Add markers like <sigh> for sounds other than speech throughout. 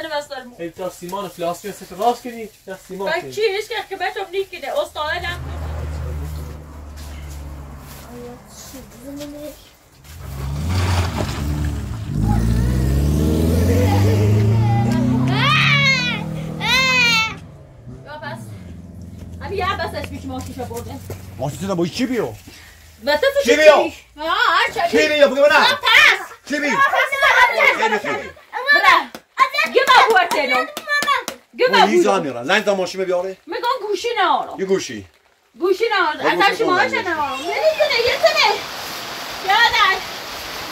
بارون ایزنه مسترمو Heeft dat Simone flasje zitten raskeni? Dat Simone. Ben چی؟ هیچ که بهتم نیکنه استادم. یا بس. همین یه بسش بیش ماشیشو برده. ماشین با چی بیو؟ و تو تو چی بیا؟ آه هر چی چی بیو؟ بگو نه پس. چی بیو؟ بره گه با بورتلو هیزا بورتلو میارن. زنگ تا ماشین بیاره میگم گوشی نهارم یه گوشی. گوشی نهارم با اصلا گوشی شما هاش نهارم نمی‌تونه یه تونه یادر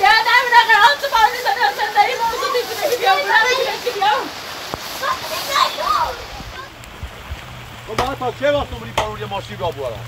یادر من اگر آن تو بانی سنه اصلا داری موضوع که بیام برم می‌تونه که بیام تو باید تا چه وقت عمری بارون یه ماشین را بورن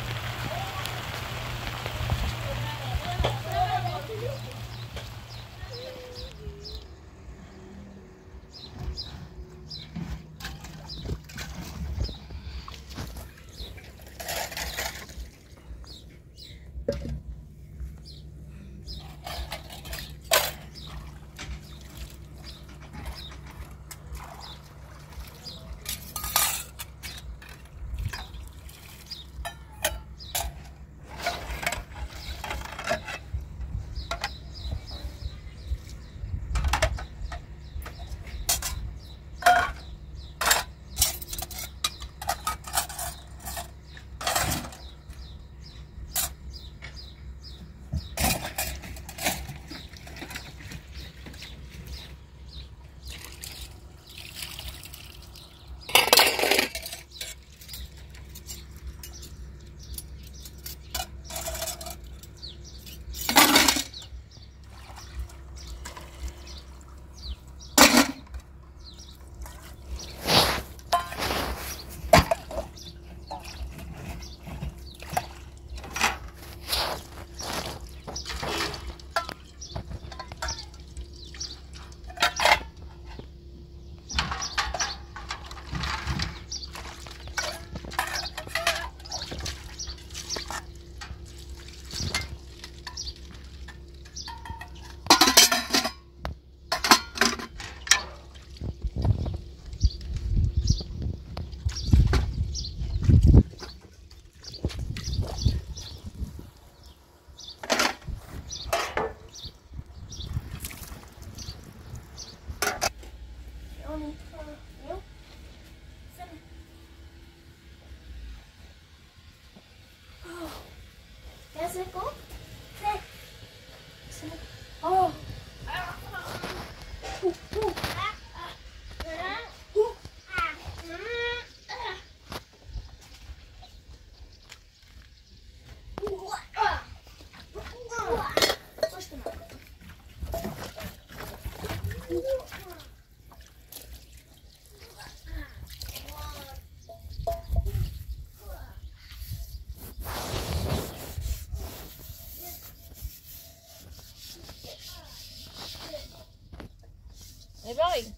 ابراهیم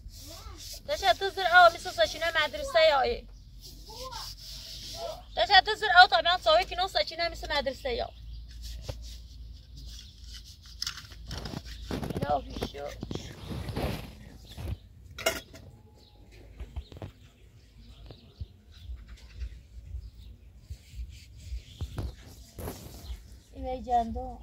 داشت تو زر میسو سچینه مدرسه یا داشت تو زر آه طبعا ساوی که نو سچینه میسو مدرسه یا؟ ایوه جندو.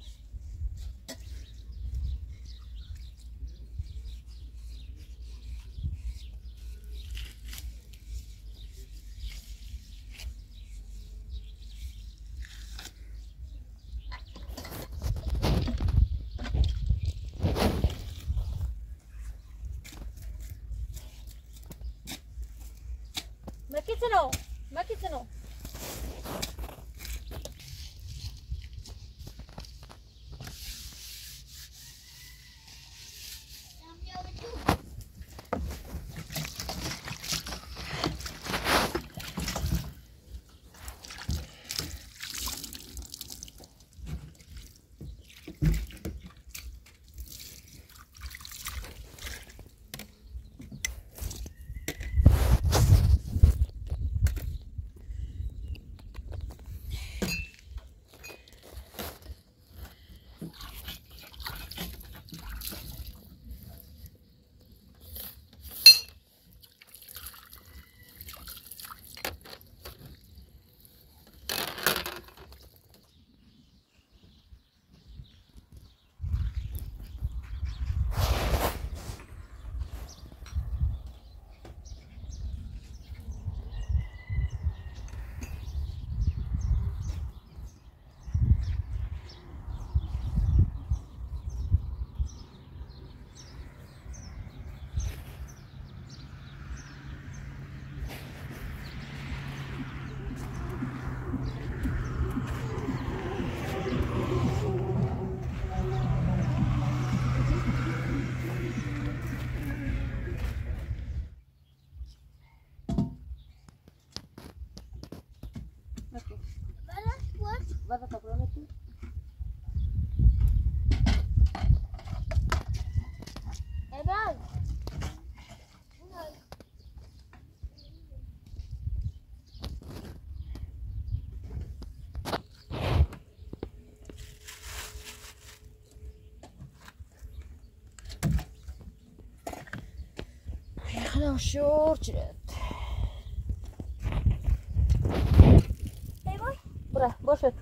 Boy. Bura, boş ver.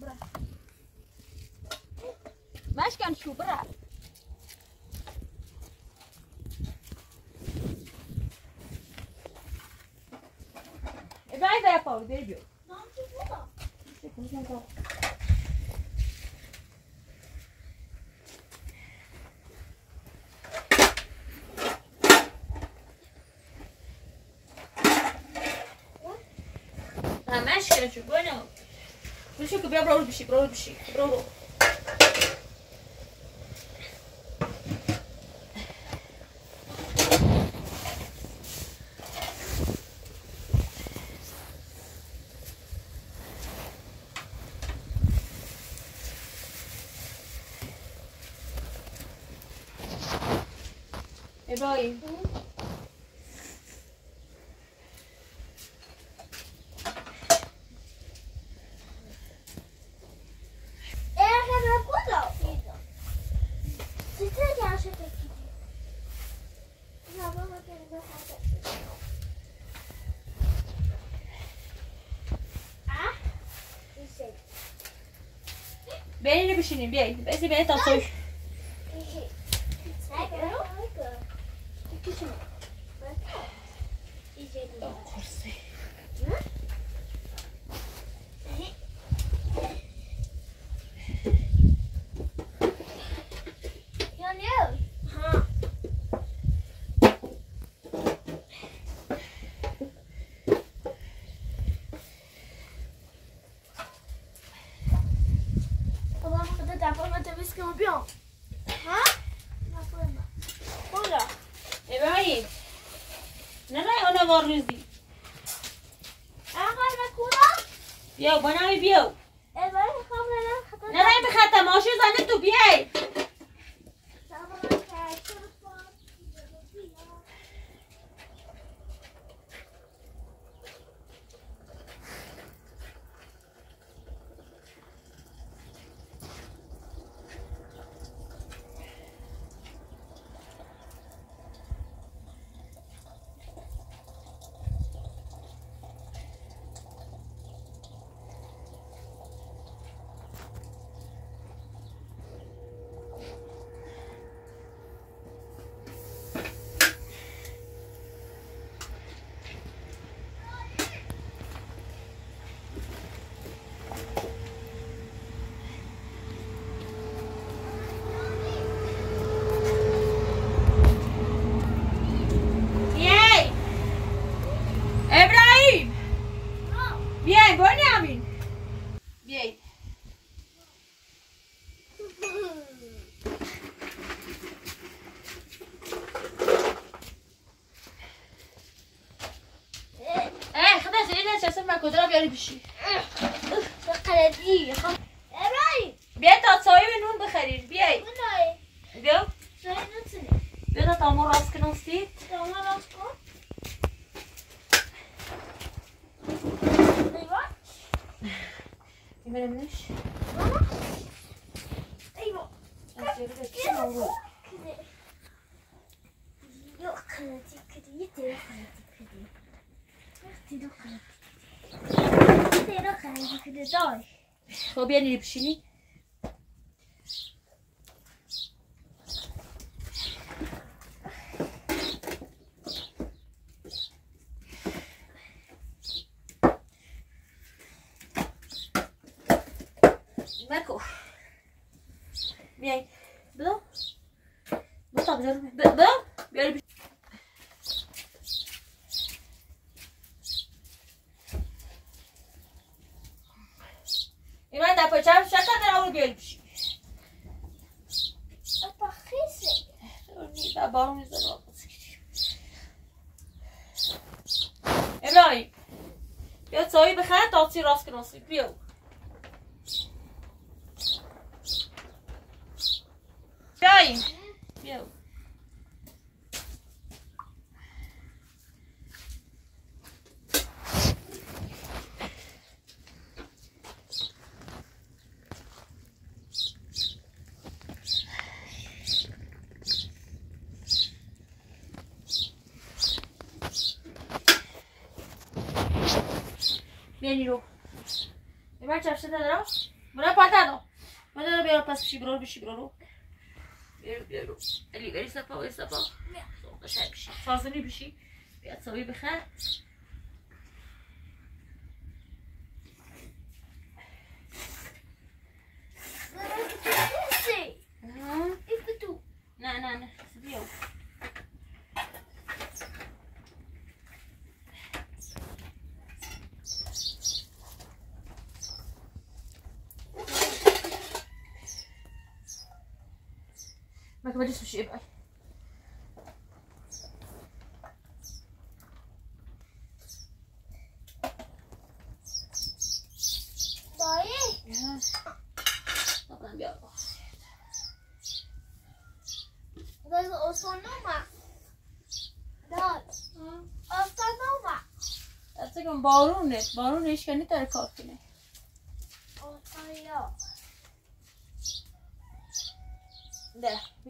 Bura. Meşken şu bura. E ben de yapalım, veriyor. Ne yapıyorsun burada? Ha, meşken şu, короче, понял? Брушлик, я брал брушлик, брал брушлик, брал Hey, buddy. Şeyin bir. Beni beni tatlı. Bir મોર રીધી આ કર મે કુડો યો બનાવી બેવ من کجا خب بیانی بشینی apa خیسه بارون می‌زنه واپس گیری. ابراهیم بیا سایی بخره تاکسی راست کناسی بیا بیاین بیا بیانی رو ببر چفشه دارم برو پاتانو مدارو بیار بشی برو رو بیارو بیارو علی بری سپا بری سپا قشنگ بشی. فازونی بشی. ما كمان لسه شيء بقى Dayı. طبعا بيا Dayı osanoma. Dad. Osanoma. اصلا بارونه بارونش کنی تر کار کنه Osanya.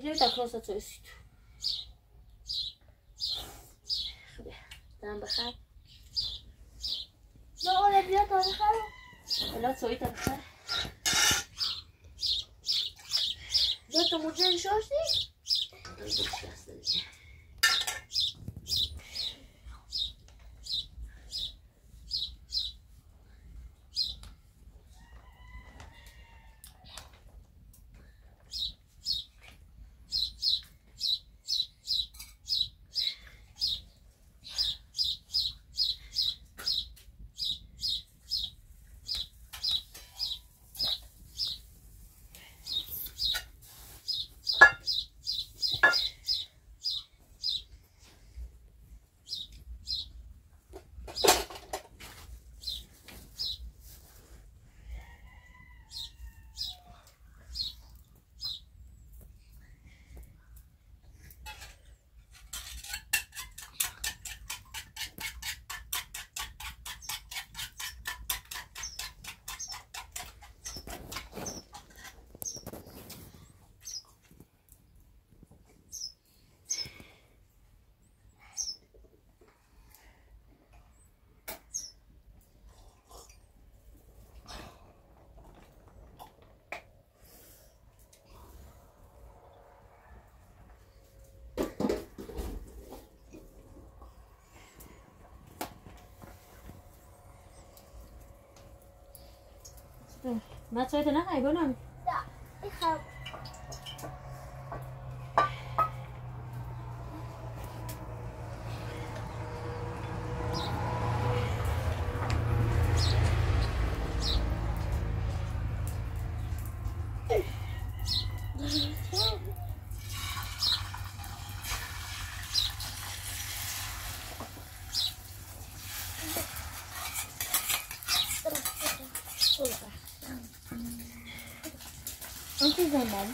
ده بجای تا کلاس تو اسید خب دارم بخیر Ne olabilir dayı? الان سوی تا بخیر 맞춰야 되나 이거는? remember.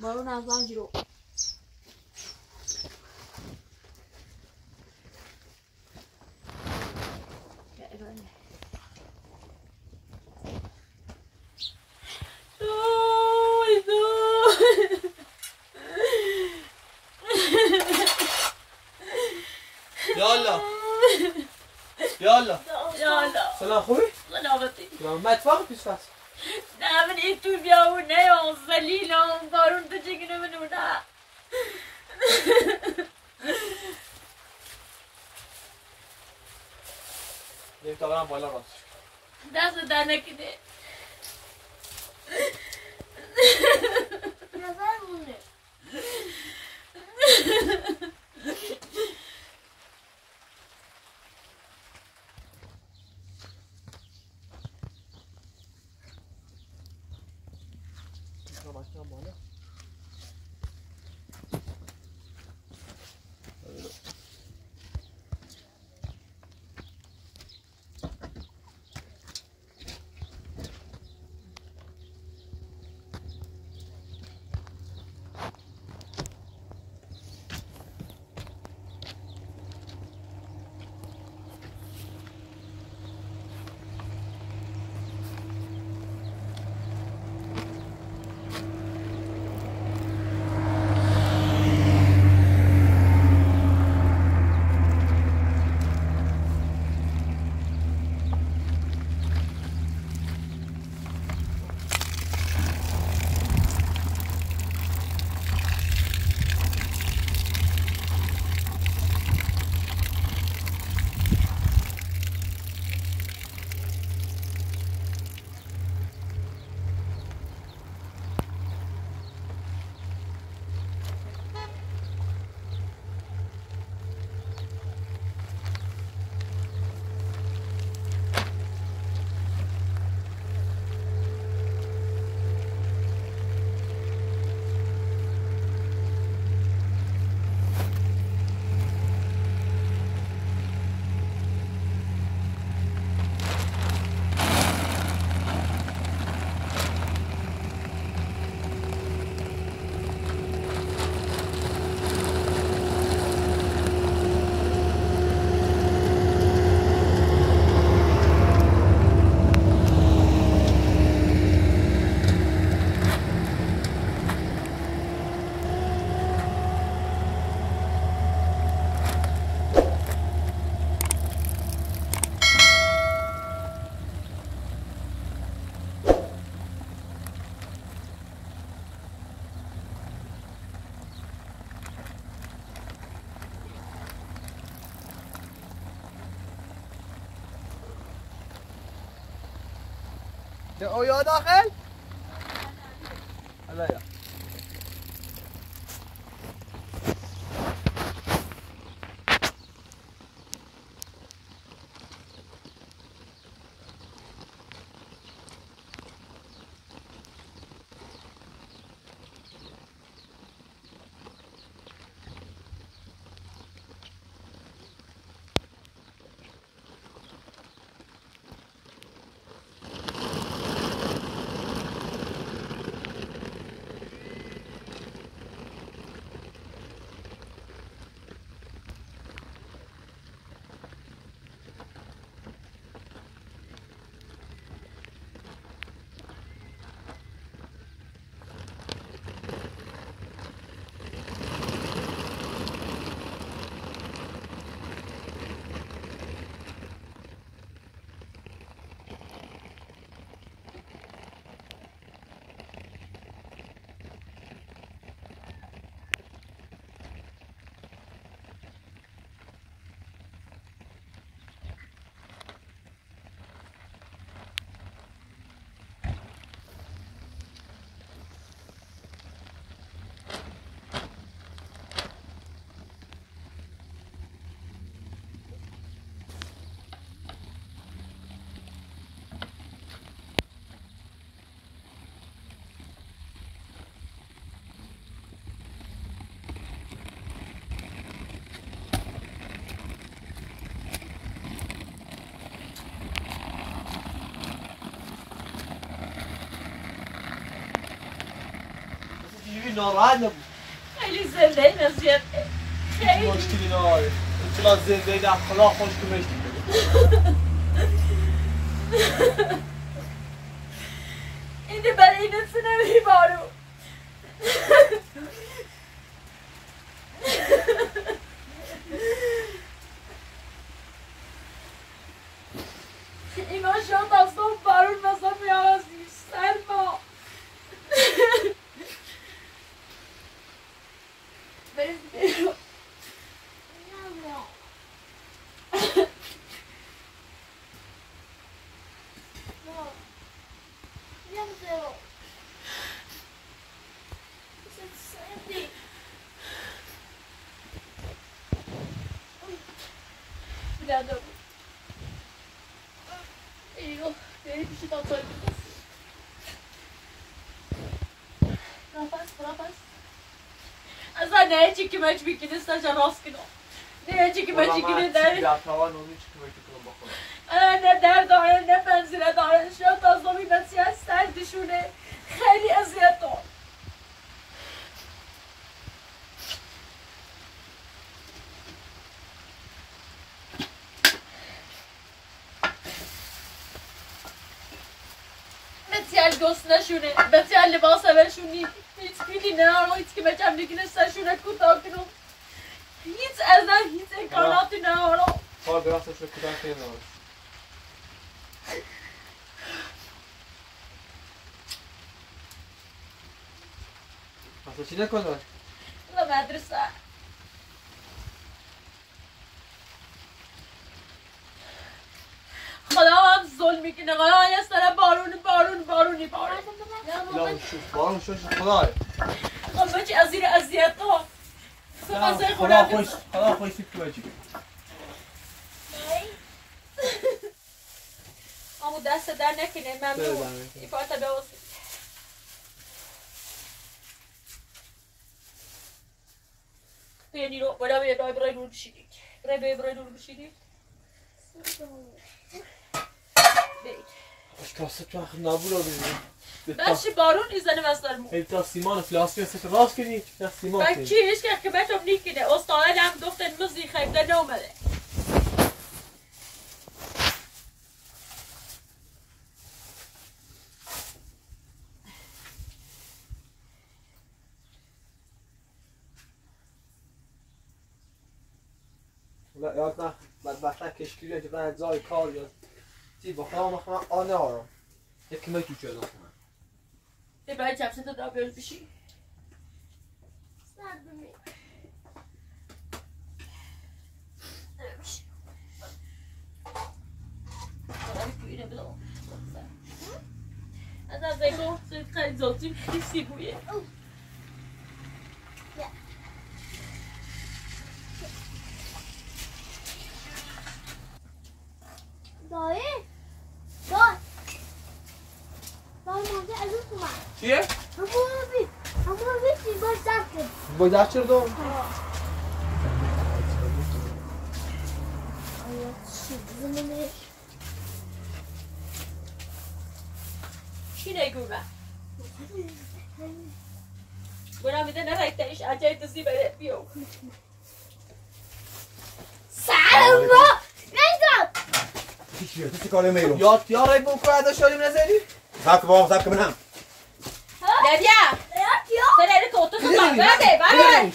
من جیرو بیا اویا داخل ناراحت نبود خیلی زنده این اذیت خیلی مشکلی نداره چرا زنده در خلا خوش کمش اینه برای این سنه بارو اینا شد از اون بارون مثلا میاد سر ما بریم بیرون Obrigada. Eu, ele te dá todo. Rapaz, rapaz. اصلا نه چی که مچ بیکنه سجا راست کنم نه چی که مچ بیکنه در در توان اونی چی کمش کنم بخورم انا نه در داره نه پنزیره داره شاید از دومی بسی از سردشونه خیلی اذیت دار بسیار گسنشونه بسیار لباس برشونی هیچ کلی نه هیچ که بچم نگینه سرشونه کوتاه کنم هیچ از هیچ امکاناتی نه کار براستش رو کدام خیلی نداره اصلا چی نکنه لا مدرسه خدا هم ظلم می‌کنه خدا یه سر بارون بارون بارونی بارون لا شوف بارون شوش خدای خب بچه از زیر اذیت ها از خدا خوش خدا خوش سیب تو بچی امو دست در نکنه ممنون بله. این بیانی رو برای بیای برای برای رو بشیدید برای بیای برای رو بشیدید خوش کاسه تو اخ نبود رو ببینیم بچه بارون ایزنه وزدار مو ای تا سیمان فلاسکی هست راست کنی. سیمان بچه هیچ که بچم نیکنه استاد هم گفتن مزی خیلی نومده یاد نه بدبخته کشکیلی که من جای کار یاد چی با خدا مخمه آنه آرام. یکی می تو چه کنم ای بچه هم ستو دا بیار بشی از از ایگو خیلی زلطیم خیلی بویه دایی دای دای مانده از اون اومد چیه؟ همون رو بید همون رو بید سیباش در کرد با دست چرا دو؟ آیا چی زمینش چی نگو من برام میده نرایتش عجای دزی بره بیو سلام با نگم چیه تو چی کاره میرو یاد یاره بو که شدیم نزدی؟ سب با سب که منم نبیا یا سر ایره کوتو تو بار برده برده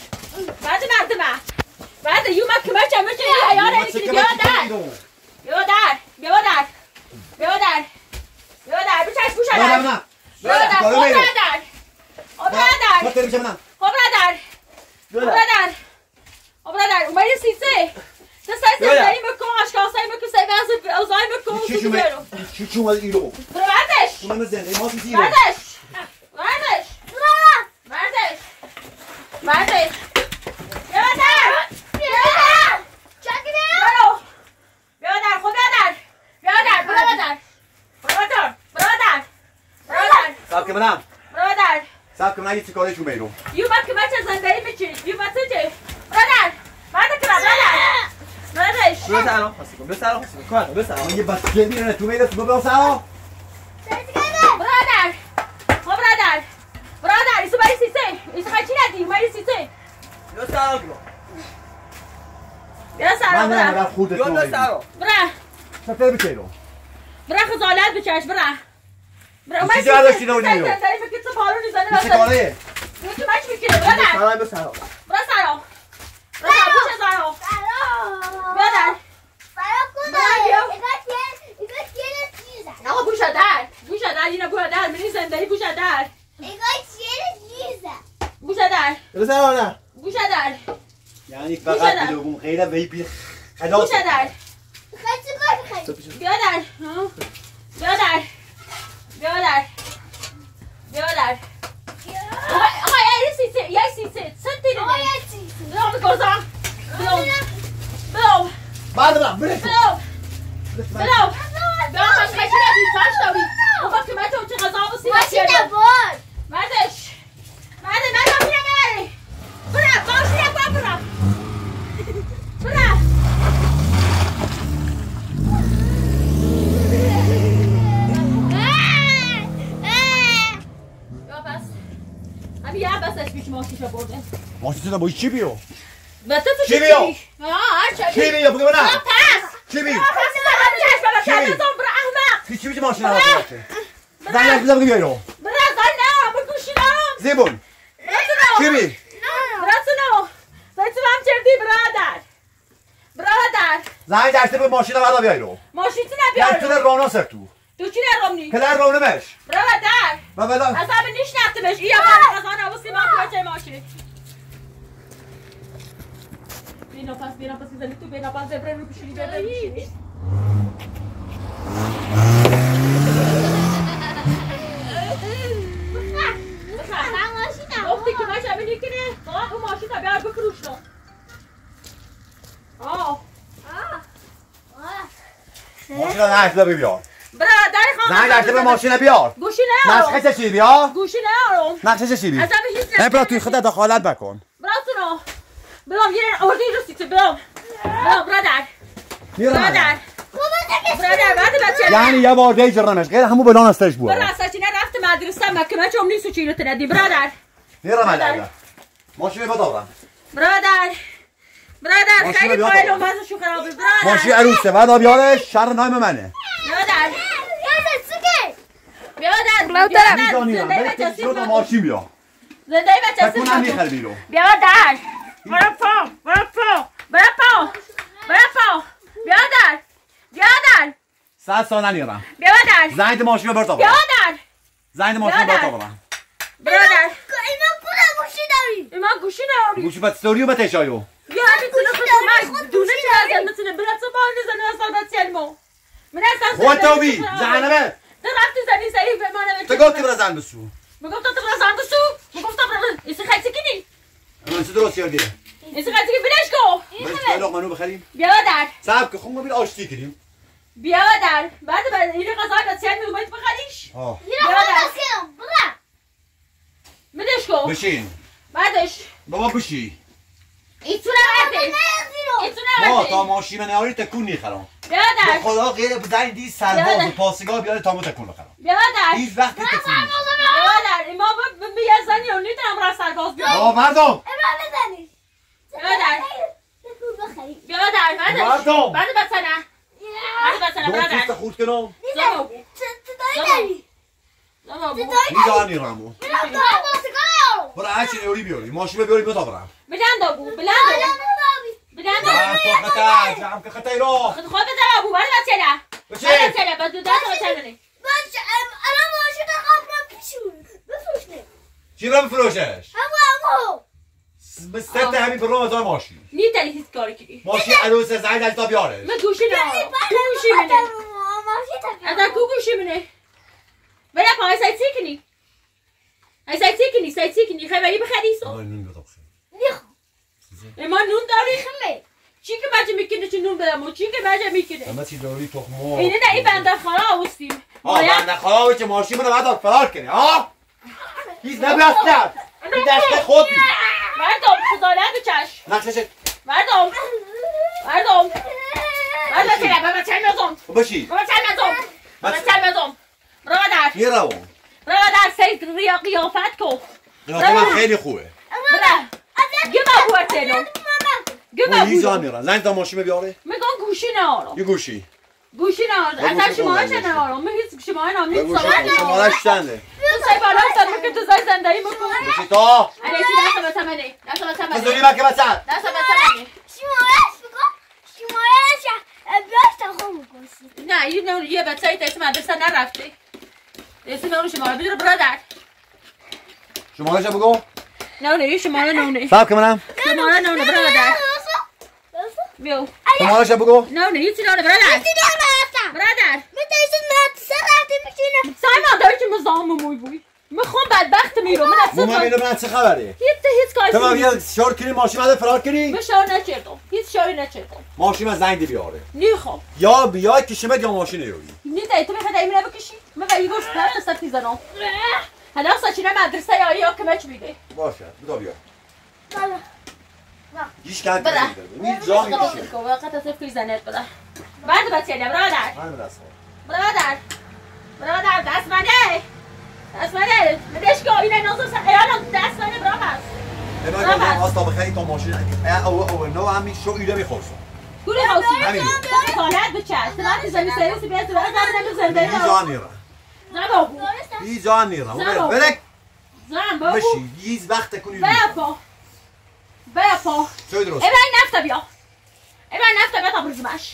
برده مردمه برده یو من کمر چمه چه ایار ایره کنی بیا در بیا در بیا در بیا در بیا در بچش بوش نه در نه بیا در کاره خب میرو در خب در ما تریم چه منم خب در خب در خب در اومدی دستای زندگی مکن آشکاسای مکن سیبه از اوزای مکن چی چی برو چی چی اومد ایرو بردش تو من زنده ما رو بردش بردش بردش بردش بیا در بیا در برو بیا در خود بیا در بیا در برو در برو در برو در برو در سب که منم برو در سب که من چی کاره شو میرو یو با که بچه زندگی میچینی یو با تو چه برو در برو در برو در بردش بیا سلام خاصی کن بیا سلام خاصی کن کار بیا سلام یه بچه میره تو میره تو ببر سلام. برادر. خب برادر. برادر ایسو برای سیسه. این خیلی ندی؟ مری سیته یا سرا کن بیا من نه برا. من خودت یا نمیدی سرا برا. چطور بچیرو برا خزالت بکش برا. برا چی درداشتی نونی رو؟ فکر تو پارو نیزنه چه کاره تو مچ می‌کنه برا به سرا برا سرا برا سرا پوش سرا بیا در برای کنه برای بیا. اگه یه اگه یه چیزه آقا گوش در. گوش در اینا گوش در. منی زندگی گوش در. اگه یه چیزه گوش در. یا سرا نه گوش در. یعنی فقط بدون غیره وی بی گوش در. خیلی کار خیلی بیا در. ها. ماشین تو با چی بیو به تو تو چی بیا؟ آه هر چی چی بیو بگو نه پس چی بی پس من چشم برم چی؟ کردم برا احمق چی بیچه ماشین رو باشه زنگ بزن بگو بیایرو برا نه بگوشی نام زیبون چی بی براتونو براتونم چردی برادر برادر زنگ دسته به ماشین رو بعدا بیایرو ماشین تو یعنی تو رانا سر تو تو چی نرمنی پدر رونمش برادر و بلا از من از آن عوضی ما تو بچه ماشین بینا پس بینا پس می‌زنی تو بینا پس زبره رو بشینی زبره رو بشینی من ماشینم گفتی که من شبه نیکنه آه اون ماشین بیار رو نه بیار برادر زنگ دسته به ماشین بیار گوشی نرم نسخه چی بیا گوشی نرم نقشه چی بی از همه هیچ نه برا توی خودت دخالت بکن براتونو برام یه آوردی رو سیته برام برام برادر برادر برادر بعد بچه یعنی یه بار دیگه جرمش غیر همون بلان استش بود برا سچینه رفت مدرسه مکه من چون نیست و چی رو تندی برادر نیرم علیه ماشین رو بدارم برادر برادر ماشین خیلی رو بیار پایل تو. و مزه شو خرابی برادر عروسه بعد بیارش شهر نایم منه برادر برادر برادر زنده بچه بیا زنده بچه میخر بیرو برادر برا پا برا پا برادر برادر صد سال نمیارم برادر زنگ ماشین رو برتا برم برادر زنگ ماشین رو برادر. برتا برم برادر اینا پول گوشی داری ایما گوشی نهاری گوشی بات ستوریو بتشایو بیا همین تو نخوش من دونه چه از می‌تونه برات بار نزنه بچه المو من اصلا خود تو بی زنمه تو رفتی زنی سعی به من تو گفتی برا زن بسو می‌گفت تو برا زن بسو می‌گفت تو برا ایسی خیلی کنی من چه درست یادیه ایسی خیلی کنی بلش کو برای لقمانو بخریم. بیا در صاحب که خون بیل آشتی کنیم بیا در بعد بعد این غذا بچه می اومد بخریش. بسیارم برا بدش کو بشین. بعدش. بابا بشی. ایتو نرده نه زیرو. ایتو ما تا نرده ماشین نیاری تکون نیخرم بیا به در خدا غیر زنگ دی سرباز. و پاسگاه بیاره تا ما تکون بخرم. بیا در هیچ وقت تکون نیخرم. بیا در ما بیا زنی و نیتم را سرباز بیا بابا مردم. بزنی. برادر. بکن بخری بیا در بعدش مردم. بعد بچه نه بعد بچه نه دو برادر پوست خورد کنم هم بازیکن. برای هرچی نیاری بیاری. ماشین بیاری بتا برم. بلند بو بلند بو بلند تو خطر جمع که خطر رو خود خود بده بو بعد بچه نه بچه. بچه نه بچه نه قبل پیشون بفروشنه. چی رو بفروشش؟ همو همو. به ست همین برنامه از ماشین. نیتلی هیچ کاری کنی ماشین عروس زنگ دست تا بیارش. من گوشی نه گوشی منه از کو گوشی منه بله پای سایت سی کنی؟ ای سایت سی کنی؟ سایت سی کنی؟ خیلی بخری سو. آه، نون بتا بخیر. ما نون داری؟ چی که بچه می‌کنه چی نون بدم؟ و چی که بچه می‌کنه؟ همه چی داری تخمو اینه نه این بنده خانه آوستیم. بنده خدا که ماشین رو بعد فرار کنی آه؟ هیچ نبستم این دست خود بی مردم خزانه بچش نقشش مردم. مردم. مردم بچه نه بچه نزم باشی بچه نزم بچه نزم برادر. یه روان. برادر سید ریا قیافت کو قیافه من خیلی خوبه. بره گه با بورتلو گه با اون هیچ جا بورتلو میرن. زنگ تا ماشین بیاره میگم گوشی نهارم یه گوشی. گوشی بگو اصلا شمارش کنم نهارم من هیچ شماره نهارم هیچ بگو شما- شمارش چنده تو سای بالا هستم که تو زای زندگی میکن گوشی تا. علیکی دست به تمنی دست به بزنی تمنی بکه بسد دست به تمنی شمارش بکن شمارش بیاش تا خود بکشی نه یه نور یه بچه ای تایست مدرسه نرفته. اسم اون شماره بدون برادر. شمارش بگو؟ نه نه یه شماره نونه صاحب که منم. شماره نونه برادر. بیو شمارش بگو نه نه یه نونه برادر برادر سای ما داری که مزام موی بوی می‌خوام بدبخت میرو من مو من اصلا می‌دونم من چه خبره هیچ هیچ کاری تو من نمی‌کنم. یه شور کنی ماشین مده فرار کنی من شار نچردم هیچ شاری نچردم ماشین من زنگ بیاره نیخوام یا بیای کشمت یا ماشین یوری نیده تو می‌خواد ایمونه بکشی من و ایگوش پر قصد می‌زنم حالا سچینه مدرسه یا یا کمچ میده باشه بدا بیا هیچ کن بده. جا می‌کشی وقت از فی زنت بده بعد بچه برادر. همین دست برادر. برادر دست منه دست منه مدش که اینه نازم سر ایالم دست منه برادر. گفتم آستا بخری تا ماشین او او نو همین شو ایده میخورشم گوری خواستی همین. خانت بچه سنان زمین سریسی بیاد زبان زبان زنده هیچ جا نیرم زن بابو. هیچ جا نیرم زن. برک زن بابو. بشی هیچ وقت کنی بپا بابا تدرس ابقى نافته بيا ابقى نافته بيا طب رزماش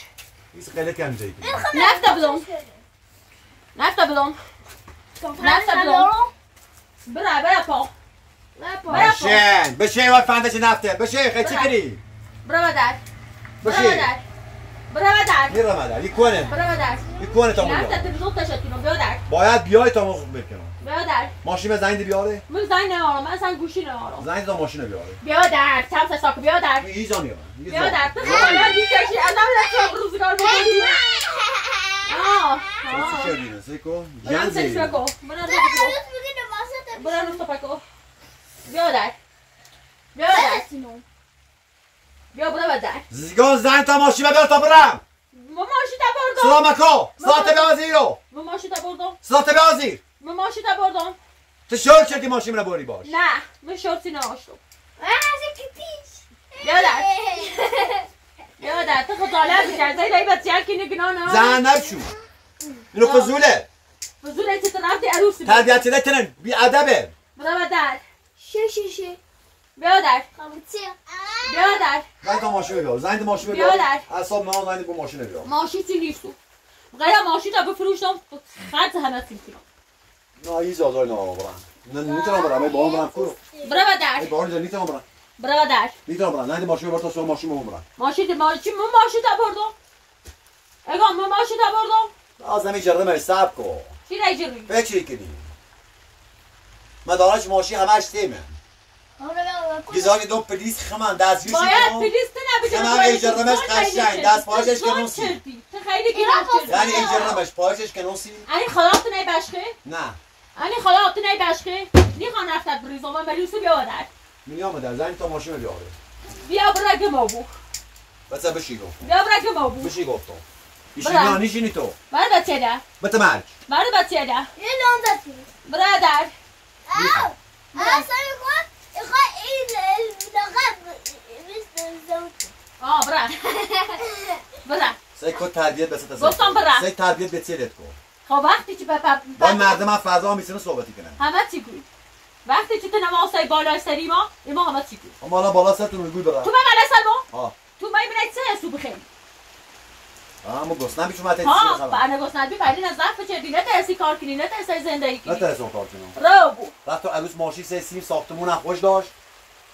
يسقى كام زي نافته بدون. نافته بدون. نافته بدون. برا بابا بشان بشي واقف عندك نافته بشي خي تكري برا بدات برا برا بدات برا بدات يكون برا بدر يكون تمام نافته تبزوت تشكيلو بيودعك بايات بياي تمام خد برادر. ماشین به زنگ بیاره. من زنگ نهارم من اصلا گوشی نهارم زنگ تا ماشین بیاره. بیادر چند ساک بیادر. هیچ جا نیرم بیادر. تو خواهد بیکشی از هم لطفا روزگار بکنی آه چه چه دینه سیکو جنزی سرش بکو. برام سرش بکو. برام رو بکو بیادر. بیادر. بیا برادر زیگان زنگ تا ماشین بیار تا برم. ماماشی تا بردم. صدا مکو. صدا تبع زیرو ماماشی تا بردم. صدا تبع زیر ماماشی تا بردم. تو شور کردی ماشین رو بری باش. نه من شورتی ناشتم بیادر بیادر تو خجالت می‌کرد زی دایی بچه که نگنا نه. زن نبشو. اینو فضوله. فضول ایتی تو رفتی عروسی تربیت چه کنن. بی ادبه. برادر بیادر بیادر زنگ تا ماشین بیار. زنگ تا ماشین بیادر. بیار. اصاب نه زنگ با ماشین بیار. ماشی چی نیستو غیر ماشی تا بفروشتم خرج همه تیم کنم نه هیچ آزار نه برم. نه نمی‌تونم برم ای با هم برم کو ای برادر. با هم نمی‌تونم برم. برادر. نمی‌تونم برم. زنگ ماشین بیار تا سو ماشین با برم. ماشی تا ماشی من ماشی تا بردم اگه من ماشی تا بردم از من حساب کو چی نجری فکر کنی مدارش ماشین همش تیمه. گزاگی دو پلیس خمان دستگیرش باید کنم پلیس نبیده خب. شما اجرمش قشنگ، دست پاچش کنوسی. تو خیلی گرفت یعنی این جرده مش پایشش کنوسی اینی خلاقت نی بشکه؟ نه. اینی خلاقت نی بشکه نیخوان رفتت بریزم من بریوسی بیادر میام در زنگ تا ماشین بیاره بیا برگ ما بو. بس بشی گفت بیا برگ ما بو. بشی گفتم. ایشی برم. نه نیشینی تو برای بچه ده. بت مرگ. برای بچه ده. برادر آه برا برا <laughs> سعی کن تربیت از گفتم برم. سعی تربیت به چیلت کن. خب وقتی که بپا با مردم هم فضا میسونه صحبتی کنن همه چی گوی. وقتی که تو نماسای بالای سری ما ایما همه چی گوی. اما الان بالا سرتون میگوی برم تو من غلط ما ها تو من بینه چه حسو بخیم اما گسنم بیشون مت ها خبر برنه گسند بی بردین از ضعف چردی نه ترسی کار کنی نه ترسی زندگی نه کنی ترسون کار کنم. رو بو. تو عروس ماشین سه سیم ساختمون هم خوش داشت.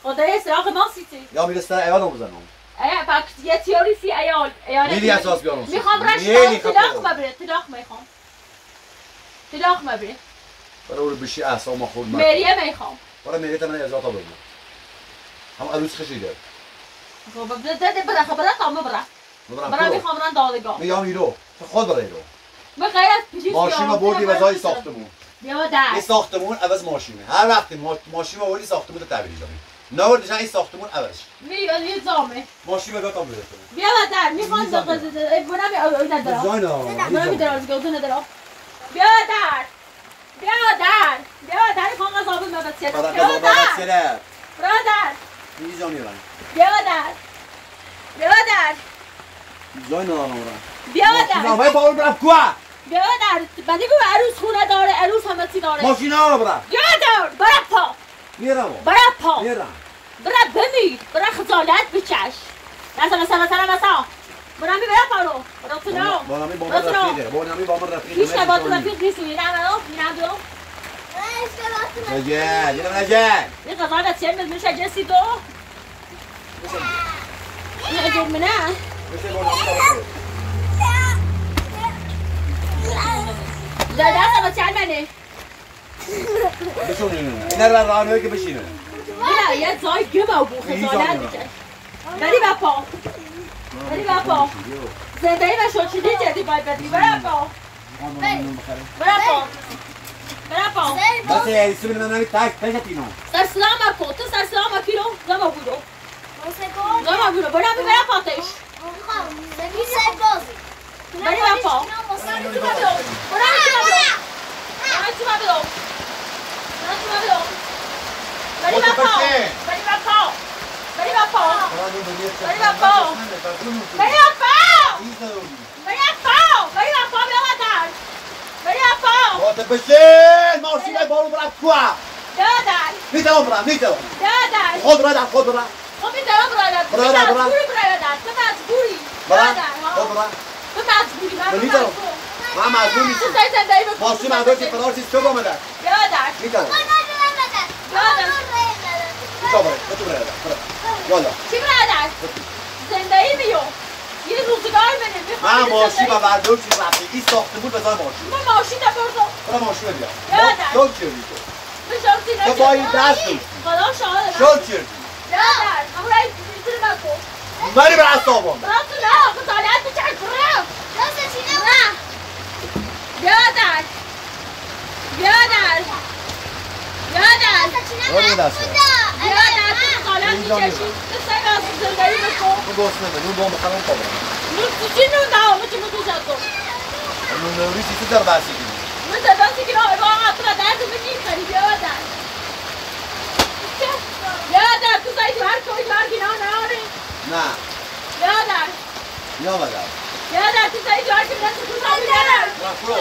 خدای سراغ ما سیتی. یا می‌رسه ایوان بزنم. ایا پاک یه تیوری سی ایال ایال میری اساس بیارم. می‌خوام رش میری تلاق خب مبره تلاق می‌خوام. تلاق مبره برای اون بشی اعصاب ما خورد مریه می‌خوام برای میری من ازا تا بگم هم عروس خشیده خب بده برا خبره تا مبره برا برم می‌خوام ران دادگاه میام ایرو تو خود برای ایرو من غیر از پلیس ماشین رو بردی جای ساختمون بیا این ساختمون عوض ماشینه هر وقتی ما- ماشین بردی ساختمون رو تبدیل کنی نوردش این ساختمون عوض میاد یه زامه ماشین رو تا برسونه بیا در می‌خوام برم ندارم زاینا برم گوزو ندارم بیا در می‌خوام از زابط مبسیت بعد از برادر برادر برادر اینجا میرن برادر برادر جای ندارم برادر ماشین بارون برم کوه. برادر من بگو عروس خونه داره عروس همه چی داره. ماشین ها رو برم. برادر برا پا. میرم برا پا. میرم برا بمیر. برا خجالت بچش مثلا مثلا مثلا برا می برا پا رو برا تو نو با نمی با من رفیقه با نمی با من رفیقه هیچ نبات تو رفیق نیست میرم رو میرم رو نجل یه نجل یه قضا چه میشه جسی دو این اجر منه بشه با دست با چند منه بشون اینو اینا را رانوی که بشینه نه یه جای گم او بو خجالت بچش بری با پا بری با پا زندگی و شدشدی جدی باید بدی برا پا برا پا برا پا بس ایسو بینم نمی تک تک تینو سر سلام کو تو سر سلام کیلو زما بودو زما بودو برا می برا پاتش بری با پا برا می تو بابلو برا می تو بابلو برا می تو بابلو برا می تو بابلو بری با پا بری با پا بری با پا بری با پا بری با پا بری با پا بری با پا برادر بری با پا وقت بشین ماشین بارون برم کوه برادر می‌تونم برم می‌تونم برادر خود برادر خود برم خب این دارم برادر تو برادر، برادر. مجبوری برادر تو مجبوری برم برادر خود ها. برم تو مجبوری من من می‌ذارم. مجبور. من مجبور تو نیستم سعی زندگی بکن ماشین مردم که فرار چیز چه بامده برادر می‌تونم چه بره تو برادر یالا چی برادر زندگی میو یه روزگار من می‌خوام ماشین و بردار چیز رفته این ساخته بود بذار ماشین. من ماشین بردم برو ماشین بیا برادر. شل کردی تو. تو با این دست. خدا شاهد شل کردی. برادر همون رای می‌تونی بکن. بری به اصابم برام تو نه خسالت بچش برام نه برادر برادر برو دست تو. تو اون دوست نده اون دوم بخرم کابرم نون تو چی نون دهم چی نون تو جاتو اون نوری چیزی در بسی کنی من تو درد میگی خری برادر برادر تو سعی تو هر کوی تو هر گناه نهاری نه. برادر یا بدر برادر تو تو هر که دست تو نه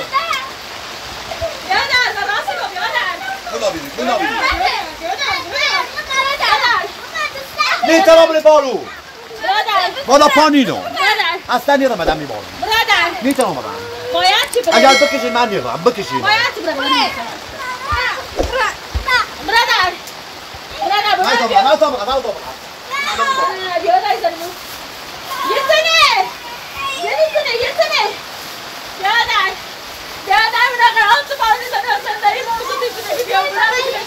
برادر برادر برادر بری بارو. برادر. بالا پانینو برادر. اصلا نیرم بدم میبارم. برادر. می‌تونم برم باید چی اگر برادر بکشید من میرم بکشید باید چی برادر. برادر. برادر برادر. تو برم برادر زنمون یه سنه یه سنه یه سنه برادر. برادر برادر آن تو بازی سنه سندری موضوع دیگه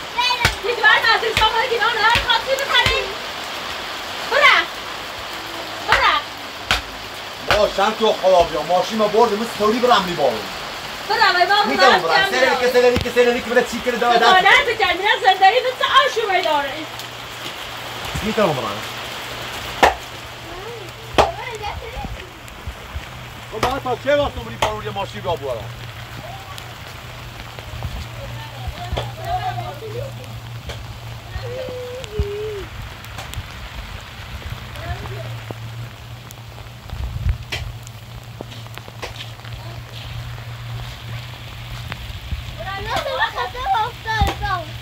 من چند تو خدا بیا ماشین ما برد مثل توری برم میبارم برم ای بابا می‌تونم برم. سرری که سرری که سرری که بره چی کرده داره دست خدالت بکن میرم زندگی مثل آشو میداره می‌تونم برم. خب من تا چه وقت عمری یه ماشین را بارم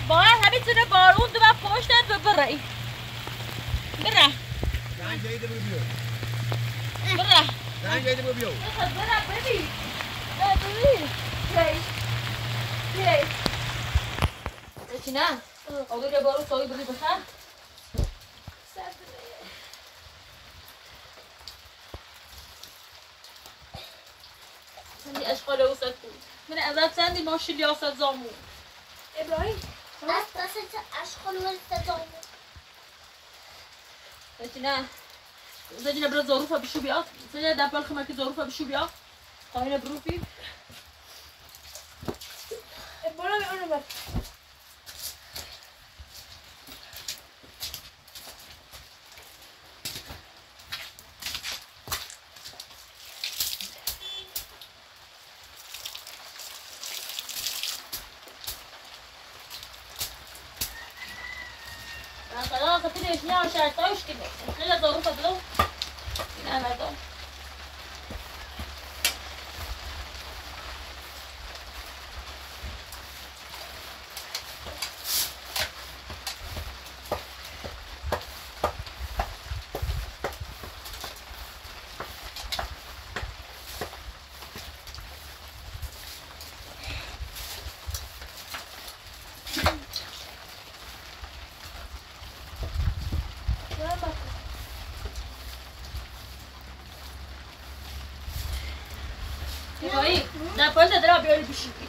باید همینطوره بارون دو و پشتت و بره بره زنگ جدید برو بیو بره زنگ جدید برو بیو بره ببین نه ببین کی کی چی نه آقای یه بارو سایی بری بخر سندی اشغال اوسط بود من ازت سندی ماشی لیاست زامون ابراهیم دست دست اشکال و استدامه چی نه زنی نبرا ظروفا بشو بیاد زنی دبال خمر که ظروفا بشو بیاد خواهی نبرو بی برو به اونو بر أنا طلاقه طلعت 113 كده أنا ظروفه بلو أنا ظروفه aí, bichinho.